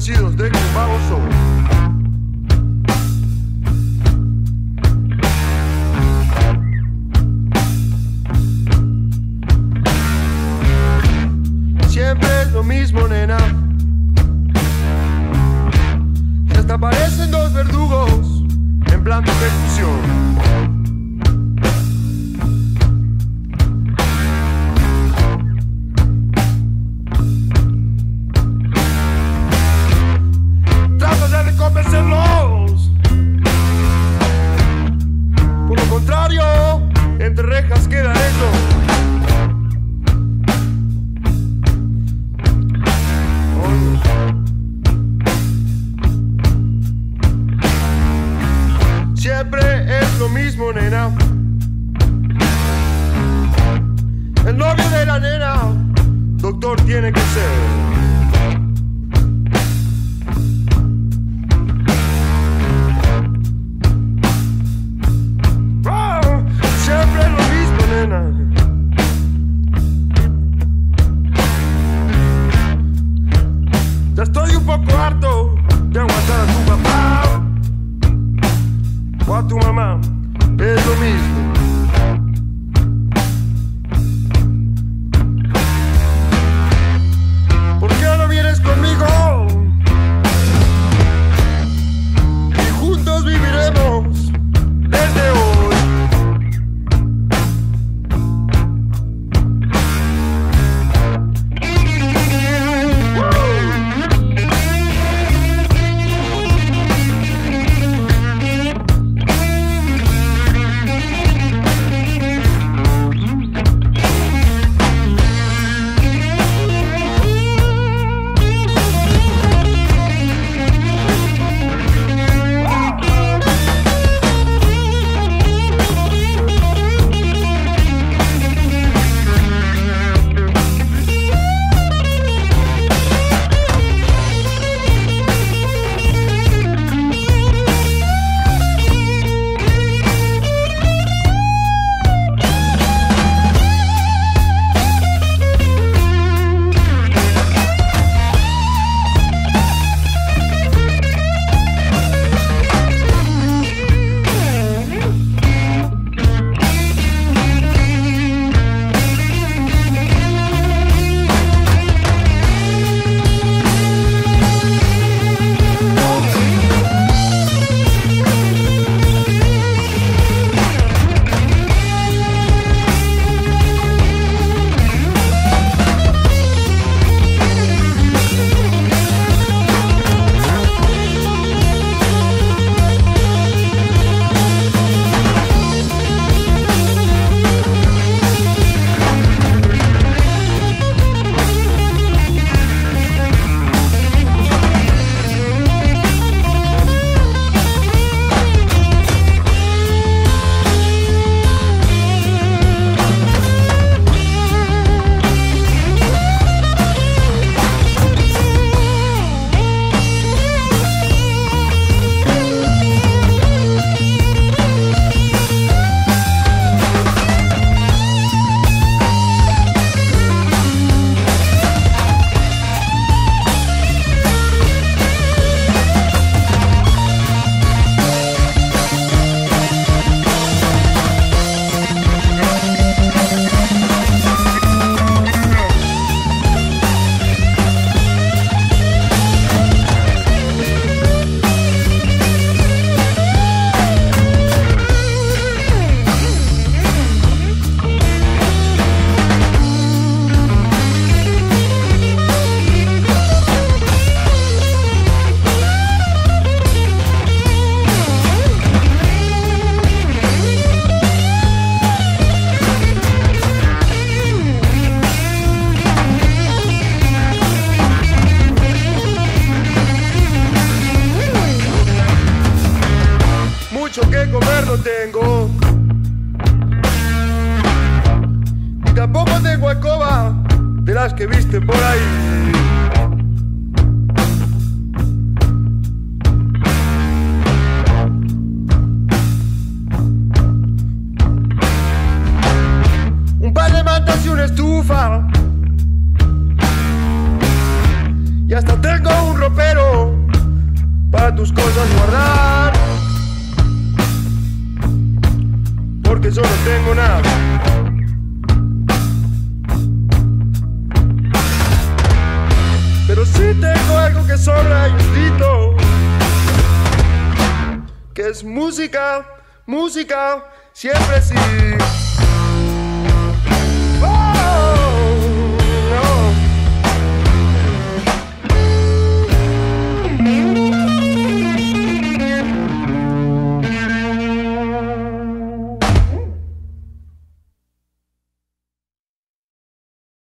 convencidos de que. Siempre es lo mismo, nena. Y hasta aparecen dos verdugos en plan de ejecución. Tiene que ser. Que comer no tengo. Y tampoco tengo escoba de las que viste por ahí. Un par de mantas y una estufa. Y hasta tengo un ropero a tus cosas guardar. Porque yo no tengo nada. Pero sí tengo algo que sobra y grito. Que es música, música, siempre sí.